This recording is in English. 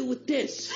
do with this?